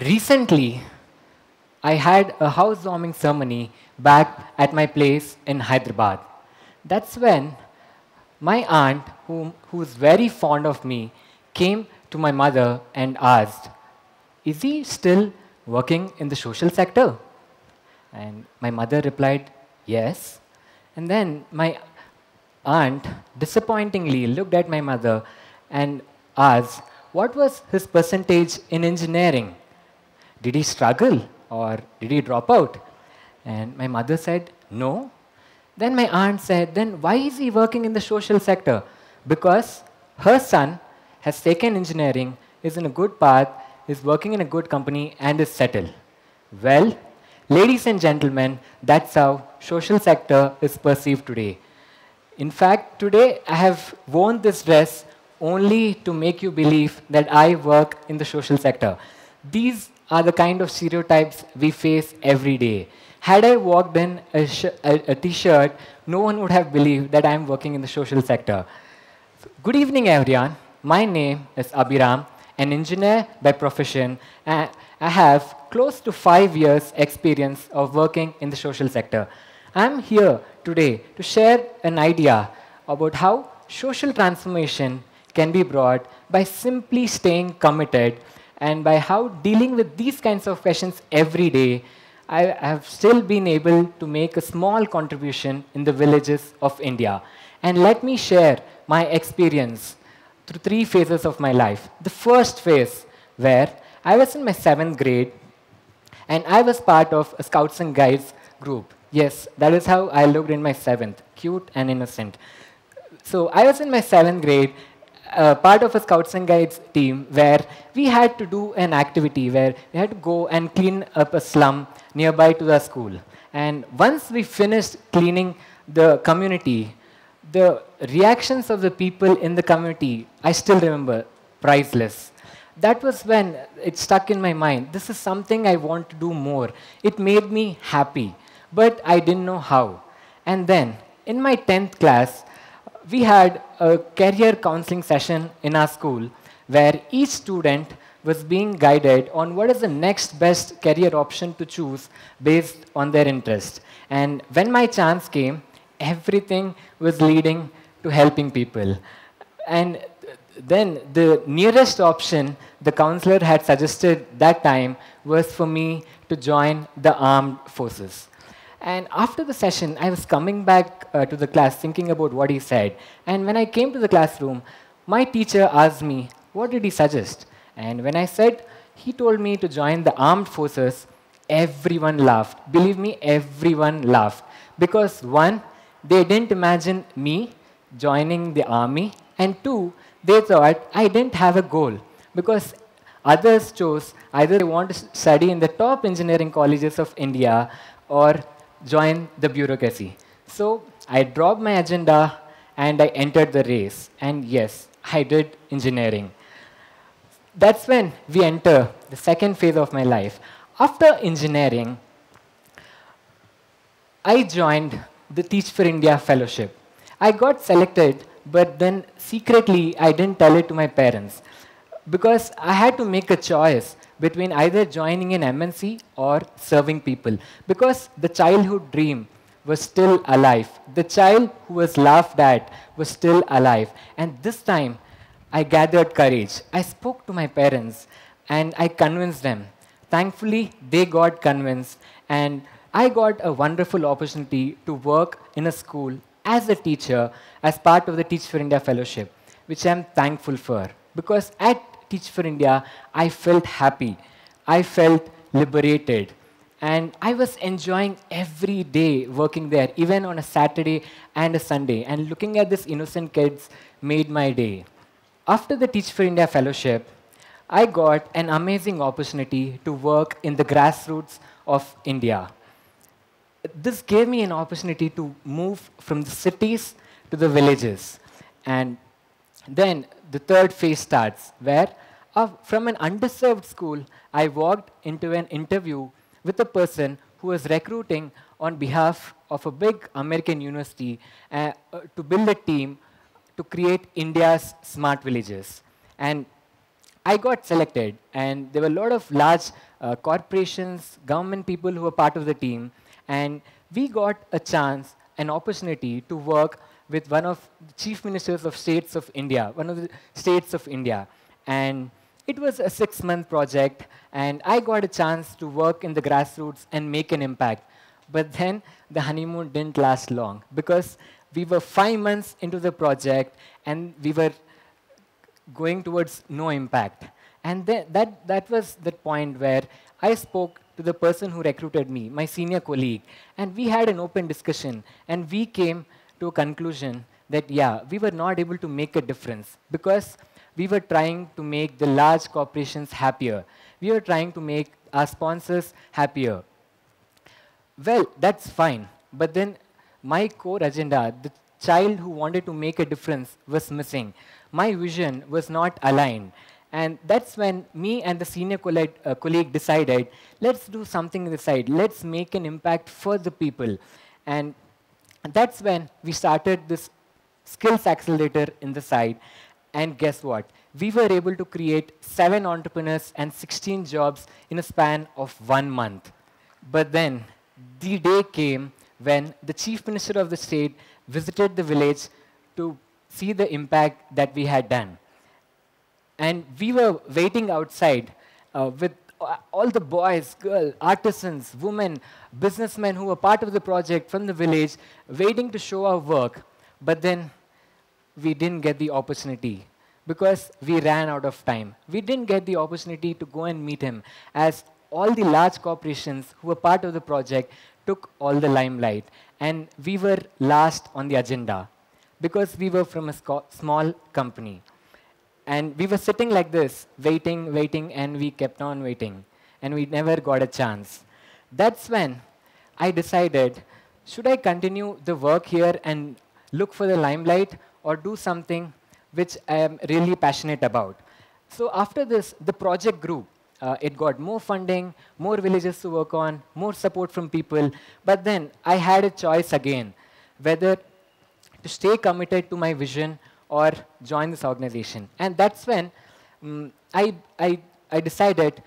Recently, I had a housewarming ceremony back at my place in Hyderabad. That's when my aunt, who's very fond of me, came to my mother and asked, Is he still working in the social sector? And my mother replied, Yes. And then my aunt disappointingly looked at my mother and asked, What was his percentage in engineering? Did he struggle or did he drop out? And my mother said, No. Then my aunt said, Then why is he working in the social sector? Because her son has taken engineering, is in a good path, is working in a good company, and is settled. Well, ladies and gentlemen, that's how social sector is perceived today. In fact, today I have worn this dress only to make you believe that I work in the social sector. These are the kind of stereotypes we face every day. Had I walked in a, t-shirt, no one would have believed that I'm working in the social sector. Good evening, everyone. My name is Abhiram, an engineer by profession, and I have close to five years experience of working in the social sector. I'm here today to share an idea about how social transformation can be brought by simply staying committed and by how dealing with these kinds of questions every day, I have still been able to make a small contribution in the villages of India. And let me share my experience through three phases of my life. The first phase, where I was in my seventh grade, and I was part of a Scouts and Guides group. Yes, that is how I looked in my seventh, cute and innocent. So I was in my seventh grade, uh, part of a Scouts and Guides team, where we had to do an activity where we had to go and clean up a slum nearby to the school. And once we finished cleaning the community, the reactions of the people in the community, I still remember, priceless. That was when it stuck in my mind. This is something I want to do more. It made me happy, but I didn't know how. And then, in my 10th class, we had a career counseling session in our school where each student was being guided on what is the next best career option to choose based on their interest. And when my chance came, everything was leading to helping people. And then the nearest option the counselor had suggested that time was for me to join the armed forces. And after the session, I was coming back uh, to the class thinking about what he said. And when I came to the classroom, my teacher asked me, what did he suggest? And when I said, he told me to join the armed forces, everyone laughed. Believe me, everyone laughed. Because one, they didn't imagine me joining the army. And two, they thought I didn't have a goal. Because others chose either they want to study in the top engineering colleges of India or join the bureaucracy. So I dropped my agenda and I entered the race. And yes, I did engineering. That's when we enter the second phase of my life. After engineering, I joined the Teach for India Fellowship. I got selected, but then secretly I didn't tell it to my parents because I had to make a choice between either joining an MNC or serving people because the childhood dream was still alive. The child who was laughed at was still alive. And this time, I gathered courage. I spoke to my parents and I convinced them. Thankfully, they got convinced and I got a wonderful opportunity to work in a school as a teacher as part of the Teach for India Fellowship, which I'm thankful for. Because at Teach for India, I felt happy. I felt liberated. And I was enjoying every day working there, even on a Saturday and a Sunday. And looking at these innocent kids made my day. After the Teach for India Fellowship, I got an amazing opportunity to work in the grassroots of India this gave me an opportunity to move from the cities to the villages. And then the third phase starts, where uh, from an underserved school, I walked into an interview with a person who was recruiting on behalf of a big American university uh, uh, to build a team to create India's smart villages. And I got selected, and there were a lot of large uh, corporations, government people who were part of the team, and we got a chance, an opportunity to work with one of the chief ministers of states of India, one of the states of India. And it was a six month project, and I got a chance to work in the grassroots and make an impact. But then the honeymoon didn't last long because we were five months into the project and we were going towards no impact. And that, that was the point where I spoke to the person who recruited me, my senior colleague, and we had an open discussion, and we came to a conclusion that, yeah, we were not able to make a difference because we were trying to make the large corporations happier. We were trying to make our sponsors happier. Well, that's fine. But then my core agenda, the child who wanted to make a difference, was missing. My vision was not aligned. And that's when me and the senior colleague, uh, colleague decided, let's do something on side. Let's make an impact for the people. And that's when we started this skills accelerator in the side. And guess what? We were able to create seven entrepreneurs and 16 jobs in a span of one month. But then the day came when the chief minister of the state visited the village to see the impact that we had done. And we were waiting outside uh, with all the boys, girls, artisans, women, businessmen who were part of the project from the village, waiting to show our work. But then we didn't get the opportunity because we ran out of time. We didn't get the opportunity to go and meet him as all the large corporations who were part of the project took all the limelight. And we were last on the agenda because we were from a small company. And we were sitting like this, waiting, waiting, and we kept on waiting. And we never got a chance. That's when I decided should I continue the work here and look for the limelight or do something which I am really passionate about? So after this, the project grew. Uh, it got more funding, more villages to work on, more support from people. But then I had a choice again whether to stay committed to my vision or join this organization. And that's when um, I, I, I decided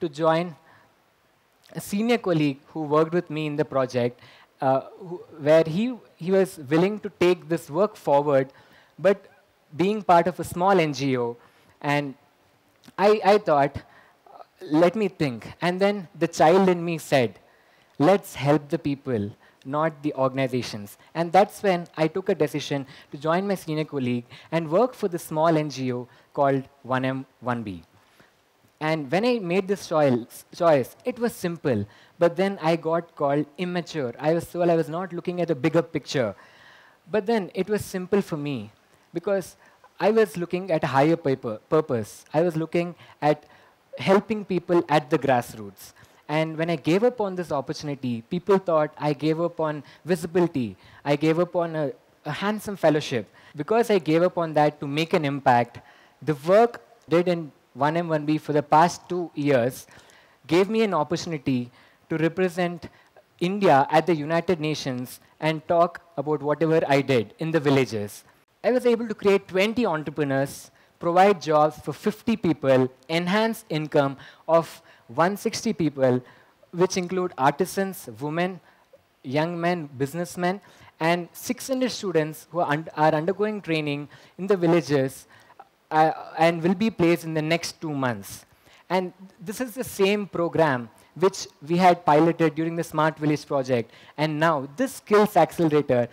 to join a senior colleague who worked with me in the project, uh, who, where he, he was willing to take this work forward, but being part of a small NGO. And I, I thought, let me think. And then the child in me said, let's help the people, not the organizations. And that's when I took a decision to join my senior colleague and work for the small NGO called 1M1B. And when I made this choice, it was simple. But then I got called immature. I was well, I was not looking at a bigger picture. But then it was simple for me because I was looking at a higher purpose. I was looking at helping people at the grassroots. And when I gave up on this opportunity, people thought I gave up on visibility. I gave up on a, a handsome fellowship. Because I gave up on that to make an impact, the work did in 1M1B for the past two years gave me an opportunity to represent India at the United Nations and talk about whatever I did in the villages. I was able to create 20 entrepreneurs provide jobs for 50 people, enhance income of 160 people, which include artisans, women, young men, businessmen, and 600 students who are, are undergoing training in the villages uh, and will be placed in the next two months. And this is the same program which we had piloted during the Smart Village project. And now this Skills Accelerator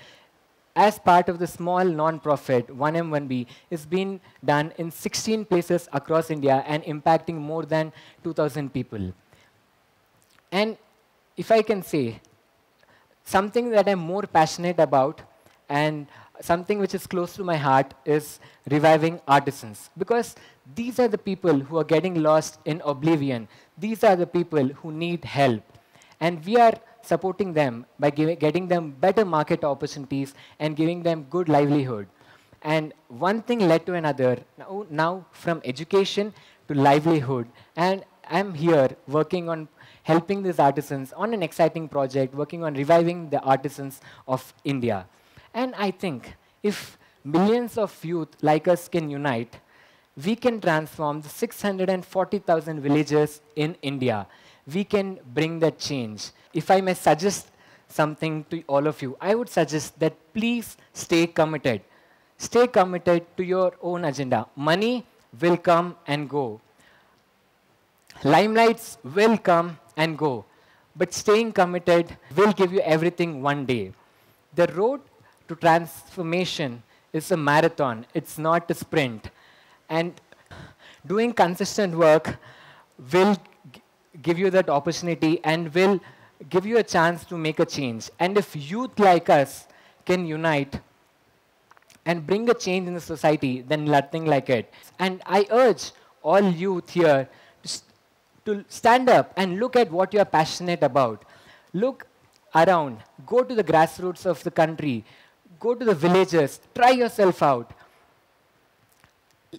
as part of the small non-profit 1M1B is being done in 16 places across India and impacting more than 2,000 people. And if I can say, something that I'm more passionate about and something which is close to my heart is reviving artisans. Because these are the people who are getting lost in oblivion. These are the people who need help. And we are supporting them by giving, getting them better market opportunities and giving them good livelihood. And one thing led to another, now, now from education to livelihood. And I'm here working on helping these artisans on an exciting project, working on reviving the artisans of India. And I think if millions of youth like us can unite, we can transform the 640,000 villages in India. We can bring that change. If I may suggest something to all of you, I would suggest that please stay committed. Stay committed to your own agenda. Money will come and go. Limelights will come and go. But staying committed will give you everything one day. The road to transformation is a marathon, it's not a sprint. And doing consistent work will give you that opportunity and will give you a chance to make a change. And if youth like us can unite and bring a change in the society, then nothing like it. And I urge all youth here to, stand up and look at what you are passionate about. Look around, go to the grassroots of the country, go to the villages, try yourself out.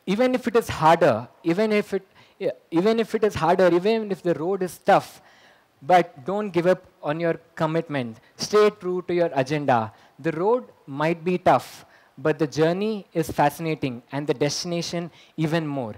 Even if it is harder, even if it, even if it is harder, even if the road is tough, but don't give up on your commitment. Stay true to your agenda. The road might be tough, but the journey is fascinating and the destination even more.